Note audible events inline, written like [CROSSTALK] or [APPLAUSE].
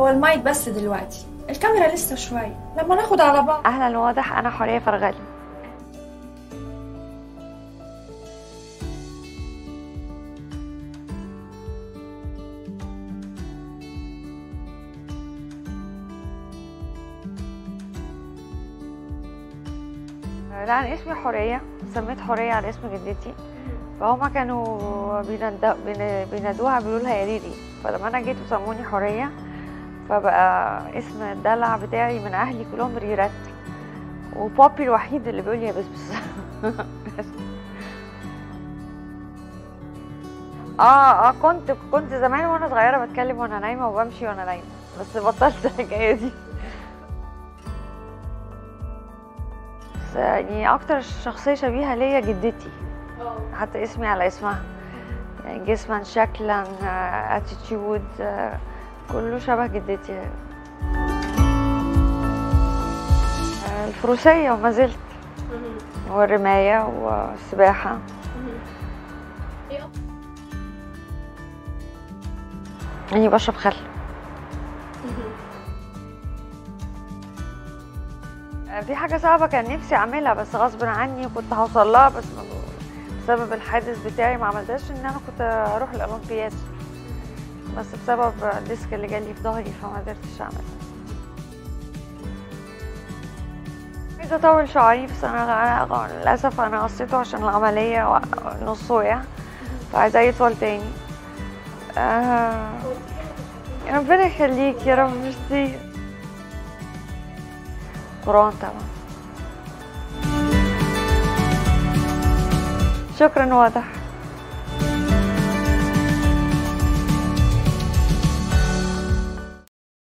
هو المايك بس دلوقتي. الكاميرا لسه شوي. لما ناخد على بعض. أهلا واضح أنا حورية فرغلي. لا أنا اسمي حورية. سميت حورية على اسم جدتي. فهما كانوا بينادوها بيقولوا لها يا ريري فلما أنا جيت وسموني حورية فبقى اسم الدلع بتاعي من أهلي كلهم ريرات وبابي الوحيد اللي بيقول لي يا بسبس [LAUGHS] آه آه كنت كنت زمان وأنا صغيرة بتكلم وأنا نايمة وبمشي وأنا نايمة. بس بطلت الحكاية دي. بس يعني أكتر شخصية شبيهة ليا جدتي. حتى اسمي على اسمها. يعني جسما شكلا اتيتيود كله شبه جدتي. آه، الفروسية وما زلت. والرماية والسباحة. اني بشرب خل. في حاجة صعبة كان نفسي أعملها بس غصب عني كنت هوصل لها بس بسبب الحادث بتاعي ما عملتهاش إن أنا كنت أروح الأولمبياد. بس بسبب الديسك اللي جالي في ظهري فما قدرتش أعملها عايزة أطول شعري بس أنا للأسف أنا قصيته عشان العملية نص وقع فعايزة يطول تاني. آه ربنا يخليك يا رب ميرسي. قرآن طبعا. شكرا واضح.